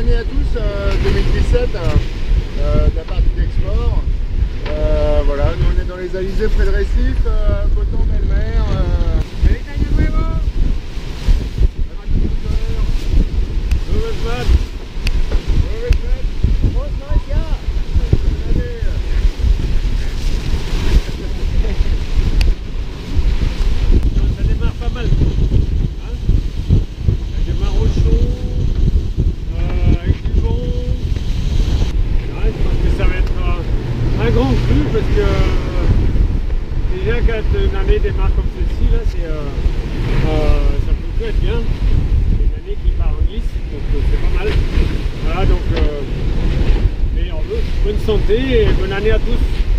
année à tous, euh, 2017, euh, euh, de la partie d'export. Euh, voilà, nous on est dans les alizés près de Récif, euh, grand cru parce que euh, déjà quand une année démarre comme celle-ci, là, c'est, euh, euh, ça peut être bien. Une année qui part en glisse, donc c'est pas mal. Voilà, donc meilleurs vœux, bonne santé et bonne année à tous.